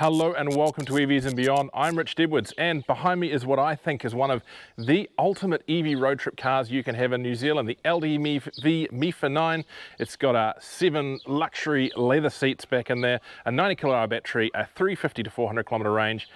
Hello and welcome to EVs and Beyond. I'm Rich Edwards and behind me is what I think is one of the ultimate EV road trip cars you can have in New Zealand, the LDV MIFA 9. It's got a seven luxury leather seats back in there, a 90 kilowatt battery, a 350 to 400 kilometer range,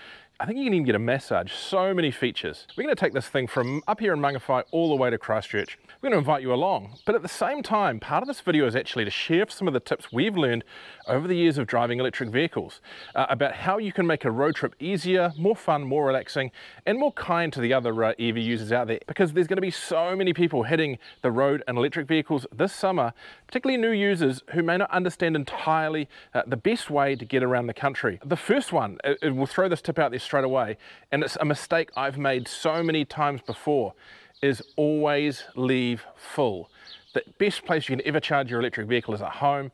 I think you can even get a massage, so many features. We're gonna take this thing from up here in Mangawhai all the way to Christchurch. We're gonna invite you along, but at the same time, part of this video is actually to share some of the tips we've learned over the years of driving electric vehicles uh, about how you can make a road trip easier, more fun, more relaxing, and more kind to the other uh, EV users out there. Because there's gonna be so many people hitting the road in electric vehicles this summer, particularly new users who may not understand entirely uh, the best way to get around the country. The first one, uh, uh, we'll throw this tip out there straight away, and it's a mistake I've made so many times before, is always leave full. The best place you can ever charge your electric vehicle is at home.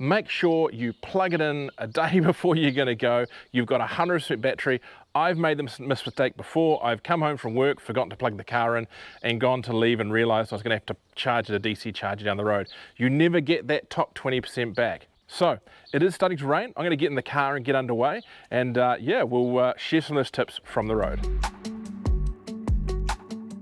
Make sure you plug it in a day before you're gonna go. You've got a 100% battery. I've made the mistake before. I've come home from work, forgotten to plug the car in, and gone to leave and realized I was gonna have to charge it a DC charger down the road. You never get that top 20% back. So it is starting to rain. I'm going to get in the car and get underway. And uh, yeah, we'll uh, share some of those tips from the road.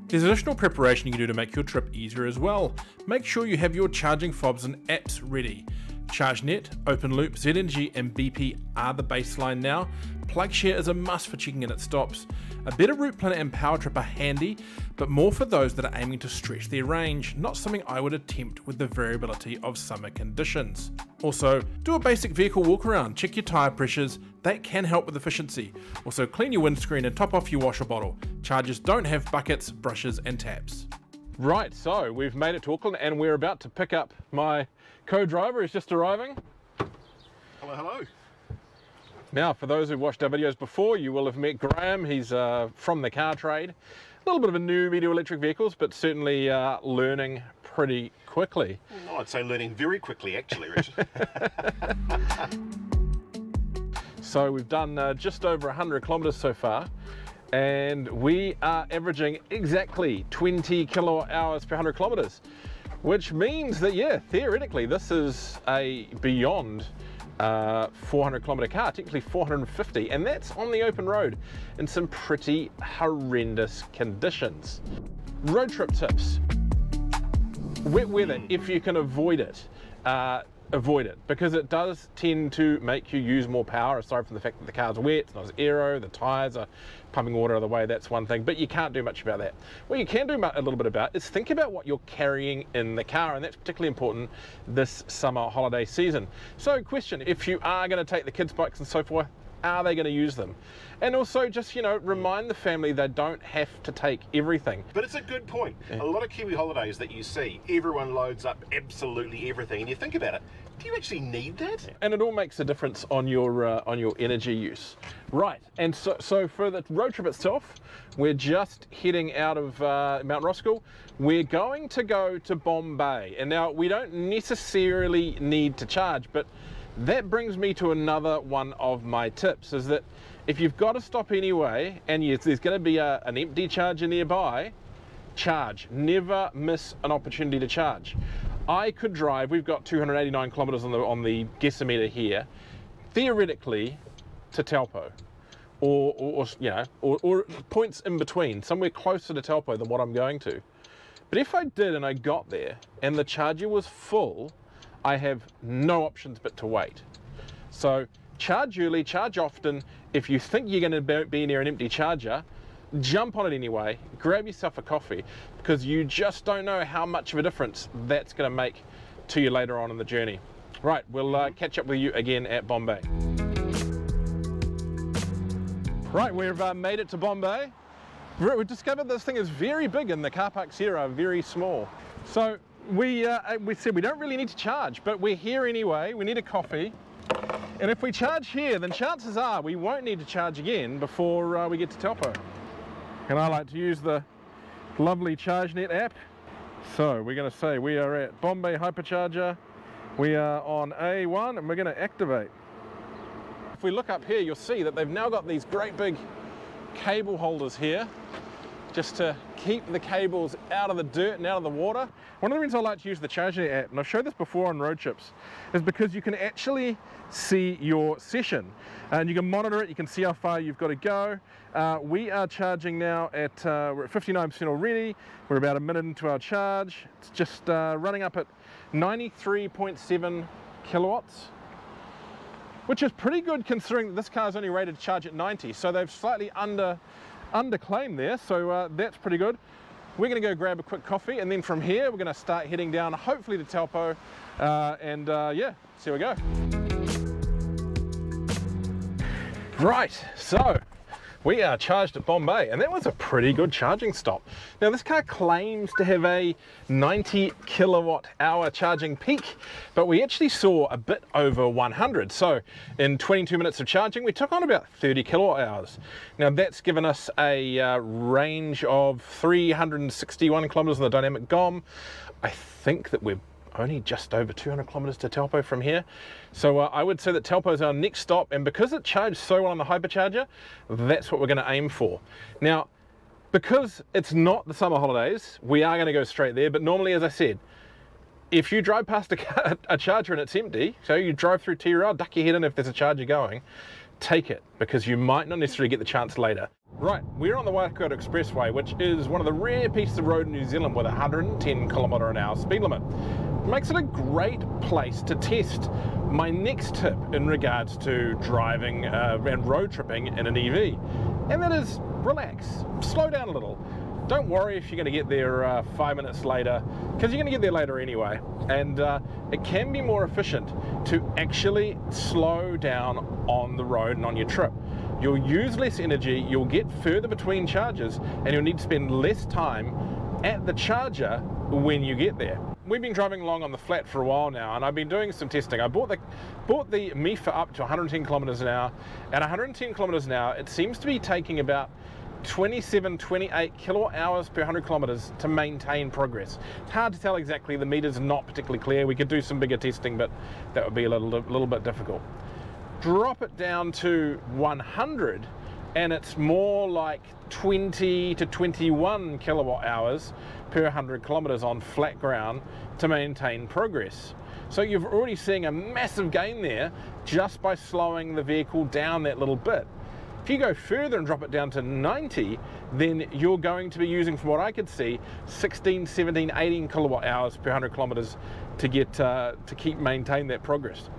There's additional preparation you can do to make your trip easier as well. Make sure you have your charging fobs and apps ready. ChargeNet, OpenLoop, ZEnergy and BP are the baseline now. PlugShare is a must for checking in at stops. A better route planner and power trip are handy, but more for those that are aiming to stretch their range, not something I would attempt with the variability of summer conditions. Also, do a basic vehicle walk around, check your tyre pressures, that can help with efficiency. Also clean your windscreen and top off your washer bottle. Chargers don't have buckets, brushes and taps. Right, so we've made it to Auckland and we're about to pick up my co-driver who's just arriving. Hello, hello. Now, for those who've watched our videos before, you will have met Graham. He's uh, from the car trade. A little bit of a new to electric vehicles, but certainly uh, learning pretty quickly. Well, I'd say learning very quickly, actually, Richard. so we've done uh, just over 100 kilometres so far, and we are averaging exactly 20 kilowatt hours per 100 kilometres, which means that, yeah, theoretically, this is a beyond uh, 400 kilometer car, technically 450, and that's on the open road in some pretty horrendous conditions. Road trip tips. Wet weather, if you can avoid it. Uh, avoid it because it does tend to make you use more power aside from the fact that the car's wet, it's not as aero, the tyres are pumping water out of the way, that's one thing, but you can't do much about that. What you can do a little bit about is think about what you're carrying in the car and that's particularly important this summer holiday season. So question, if you are going to take the kids bikes and so forth, are they going to use them? And also just, you know, remind the family they don't have to take everything. But it's a good point. Yeah. A lot of Kiwi holidays that you see, everyone loads up absolutely everything. And you think about it, do you actually need that? And it all makes a difference on your uh, on your energy use. Right, and so, so for the road trip itself, we're just heading out of uh, Mount Roskill. We're going to go to Bombay. And now we don't necessarily need to charge, but that brings me to another one of my tips is that if you've got to stop anyway and there's going to be a, an empty charger nearby, charge. Never miss an opportunity to charge. I could drive, we've got 289 kilometers on the, on the guessometer here, theoretically to Taupo. Or, or, or you know, or, or points in between, somewhere closer to Taupo than what I'm going to. But if I did and I got there and the charger was full, I have no options but to wait. So charge early, charge often. If you think you're going to be near an empty charger, jump on it anyway, grab yourself a coffee, because you just don't know how much of a difference that's going to make to you later on in the journey. Right, we'll uh, catch up with you again at Bombay. Right, we've uh, made it to Bombay. We've discovered this thing is very big and the car parks here are very small. So we, uh, we said we don't really need to charge, but we're here anyway. We need a coffee. And if we charge here, then chances are we won't need to charge again before uh, we get to Taupo. And I like to use the lovely ChargeNet app. So we're going to say we are at Bombay Hypercharger. We are on A1 and we're going to activate. If we look up here, you'll see that they've now got these great big cable holders here just to keep the cables out of the dirt and out of the water. One of the reasons I like to use the Charger app, and I've showed this before on road trips, is because you can actually see your session and you can monitor it, you can see how far you've got to go. Uh, we are charging now at, uh, we're at 59% already, we're about a minute into our charge. It's just uh, running up at 93.7 kilowatts which is pretty good considering this car is only rated to charge at 90 so they've slightly under underclaim there, so uh, that's pretty good. We're going to go grab a quick coffee, and then from here, we're going to start heading down, hopefully to Taupo, uh, and uh, yeah, see we go. Right, so we are charged at Bombay and that was a pretty good charging stop. Now this car claims to have a 90 kilowatt hour charging peak but we actually saw a bit over 100 so in 22 minutes of charging we took on about 30 kilowatt hours. Now that's given us a uh, range of 361 kilometers on the dynamic GOM. I think that we're only just over 200 kilometers to Taupo from here. So uh, I would say that Taupo is our next stop, and because it charged so well on the hypercharger, that's what we're going to aim for. Now, because it's not the summer holidays, we are going to go straight there, but normally, as I said, if you drive past a, a charger and it's empty, so you drive through TRL, duck your head in if there's a charger going, take it, because you might not necessarily get the chance later. Right, we're on the Waikato Expressway, which is one of the rare pieces of road in New Zealand with a 110 kilometre an hour speed limit makes it a great place to test my next tip in regards to driving uh, and road tripping in an EV. And that is relax, slow down a little. Don't worry if you're going to get there uh, five minutes later, because you're going to get there later anyway. And uh, it can be more efficient to actually slow down on the road and on your trip. You'll use less energy, you'll get further between charges, and you'll need to spend less time at the charger when you get there we've been driving along on the flat for a while now and I've been doing some testing. I bought the bought the Mifa up to 110 kilometers an hour. At 110 kilometers an hour, it seems to be taking about 27, 28 kilowatt hours per 100 kilometers to maintain progress. It's hard to tell exactly, the meter's not particularly clear. We could do some bigger testing, but that would be a little, little bit difficult. Drop it down to 100 and it's more like 20 to 21 kilowatt hours per 100 kilometers on flat ground to maintain progress. So you're already seeing a massive gain there just by slowing the vehicle down that little bit. If you go further and drop it down to 90, then you're going to be using, from what I could see, 16, 17, 18 kilowatt hours per 100 kilometers to get uh, to keep maintain that progress.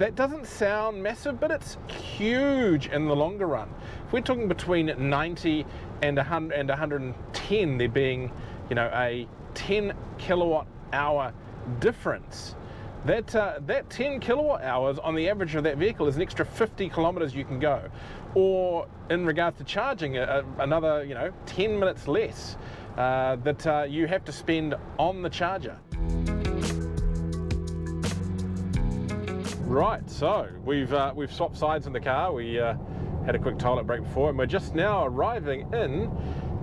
That doesn't sound massive, but it's huge in the longer run. If we're talking between 90 and 100 and 110, there being, you know, a 10 kilowatt hour difference. That, uh, that 10 kilowatt hours on the average of that vehicle is an extra 50 kilometers you can go. Or in regards to charging, uh, another, you know, 10 minutes less uh, that uh, you have to spend on the charger. Right, so we've uh, we've swapped sides in the car. We uh, had a quick toilet break before, and we're just now arriving in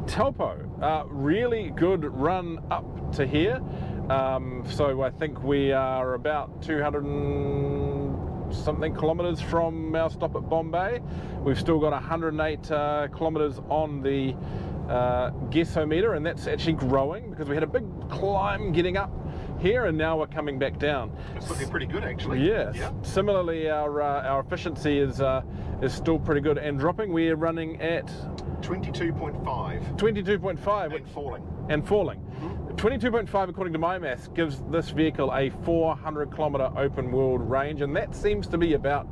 Taupo. Uh, really good run up to here. Um, so I think we are about 200 something kilometres from our stop at Bombay. We've still got 108 uh, kilometres on the uh, meter, and that's actually growing because we had a big climb getting up here and now we're coming back down. It's looking pretty good actually. Yes. Yeah. Similarly, our uh, our efficiency is uh, is still pretty good and dropping. We're running at 22.5. 22.5 and falling. And falling. Mm -hmm. 22.5 according to my maths gives this vehicle a 400 kilometer open world range and that seems to be about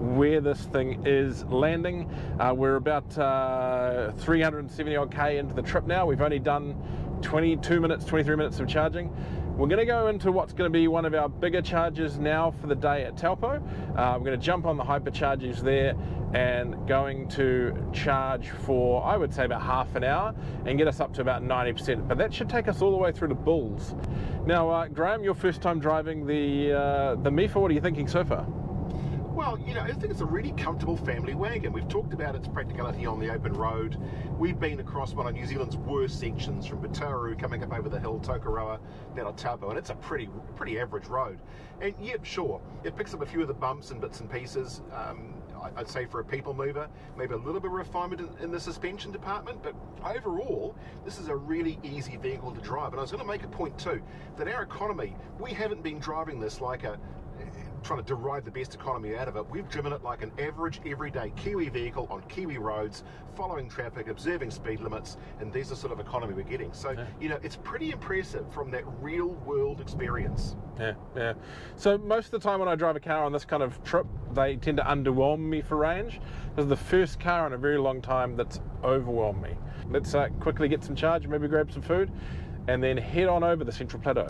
where this thing is landing. Uh, we're about uh, 370 odd K into the trip now. We've only done 22 minutes, 23 minutes of charging. We're going to go into what's going to be one of our bigger charges now for the day at Taupo. Uh, I'm going to jump on the hyperchargers there and going to charge for, I would say, about half an hour and get us up to about 90%. But that should take us all the way through to Bulls. Now, uh, Graham, your first time driving the, uh, the Mifa, what are you thinking so far? Well, you know, I think it's a really comfortable family wagon. We've talked about its practicality on the open road. We've been across one of New Zealand's worst sections from Putaruru coming up over the hill, Tokoroa, down to Taupo, and it's a pretty pretty average road. And yep, sure, it picks up a few of the bumps and bits and pieces. Um, I'd say for a people mover, maybe a little bit of refinement in, in the suspension department, but overall, this is a really easy vehicle to drive. And I was going to make a point too that our economy, we haven't been driving this like a trying to derive the best economy out of it. We've driven it like an average everyday Kiwi vehicle on Kiwi roads, following traffic, observing speed limits, and there's the sort of economy we're getting. So, yeah. you know, it's pretty impressive from that real world experience. Yeah, yeah. So most of the time when I drive a car on this kind of trip, they tend to underwhelm me for range. This is the first car in a very long time that's overwhelmed me. Let's uh, quickly get some charge, maybe grab some food, and then head on over the Central Plateau.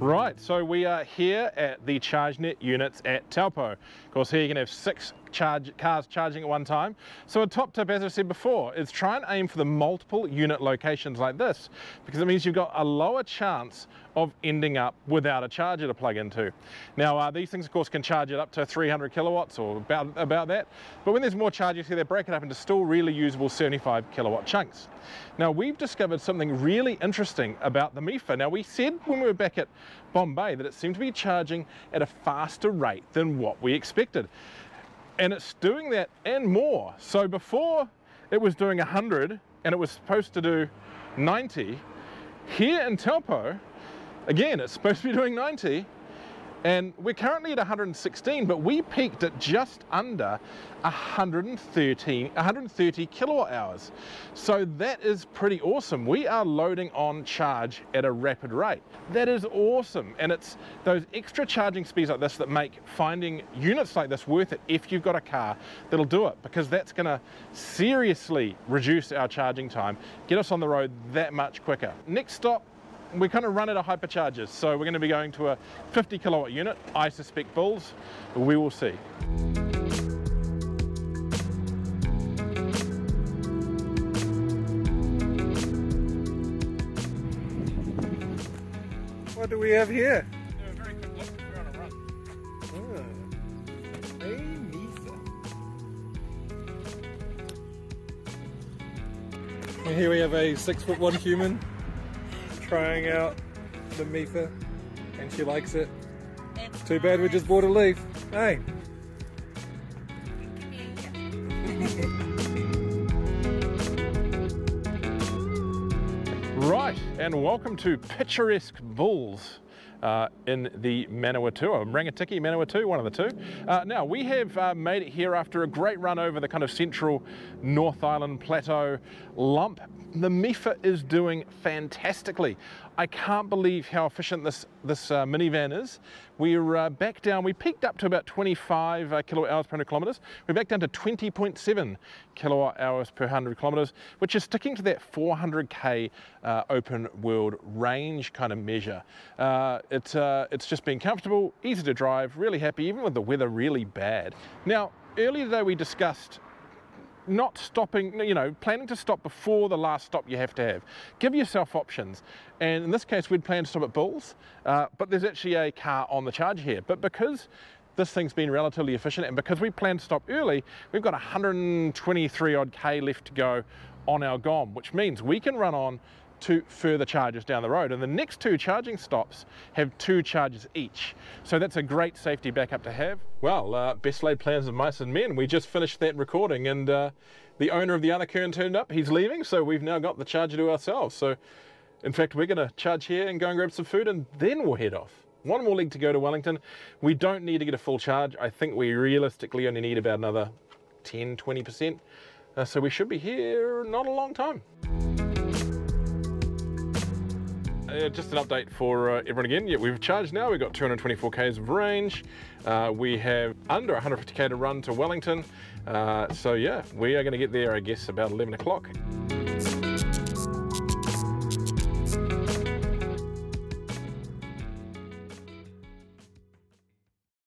Right, so we are here at the ChargeNet units at Taupo. Of course, here you can have six charge cars charging at one time. So a top tip, as I said before, is try and aim for the multiple unit locations like this, because it means you've got a lower chance of ending up without a charger to plug into. Now, uh, these things, of course, can charge it up to 300 kilowatts or about, about that. But when there's more chargers here, they break it up into still really usable 75 kilowatt chunks. Now, we've discovered something really interesting about the MIFA. Now, we said when we were back at Bombay that it seemed to be charging at a faster rate than what we expected and it's doing that and more. So before it was doing 100 and it was supposed to do 90, here in Taupo, again, it's supposed to be doing 90, and we're currently at 116, but we peaked at just under 113, 130 kilowatt hours. So that is pretty awesome. We are loading on charge at a rapid rate. That is awesome. And it's those extra charging speeds like this that make finding units like this worth it if you've got a car that'll do it, because that's gonna seriously reduce our charging time, get us on the road that much quicker. Next stop, we kind of run out of hyperchargers. So we're going to be going to a 50 kilowatt unit. I suspect Bulls. But we will see. What do we have here? Ah, here we have a six foot one human trying out the Mifa and she likes it. It's Too bad we just bought a leaf. Hey. right, and welcome to picturesque Bulls. Uh, in the Manawatu, or Rangitikei, Manawatu, one of the two. Uh, now, we have uh, made it here after a great run over the kind of central North Island Plateau lump the Mifa is doing fantastically. I can't believe how efficient this, this uh, minivan is. We're uh, back down, we peaked up to about 25 uh, kilowatt hours per 100 kilometres. We're back down to 20.7 kilowatt hours per 100 kilometres, which is sticking to that 400k uh, open world range kind of measure. Uh, it's, uh, it's just been comfortable, easy to drive, really happy, even with the weather really bad. Now, earlier today we discussed not stopping, you know, planning to stop before the last stop you have to have. Give yourself options. And in this case, we'd planned to stop at Bulls, uh, but there's actually a car on the charge here. But because this thing's been relatively efficient and because we planned to stop early, we've got 123 odd K left to go on our GOM, which means we can run on two further charges down the road. And the next two charging stops have two charges each. So that's a great safety backup to have. Well, uh, best laid plans of mice and men. We just finished that recording and uh, the owner of the other Kern turned up. He's leaving, so we've now got the charger to ourselves. So in fact, we're gonna charge here and go and grab some food and then we'll head off. One more leg to go to Wellington. We don't need to get a full charge. I think we realistically only need about another 10, 20%. Uh, so we should be here not a long time. Uh, just an update for uh, everyone again. Yeah, we've charged now. We've got 224 k's of range. Uh, we have under 150 k to run to Wellington. Uh, so yeah, we are going to get there, I guess, about 11 o'clock.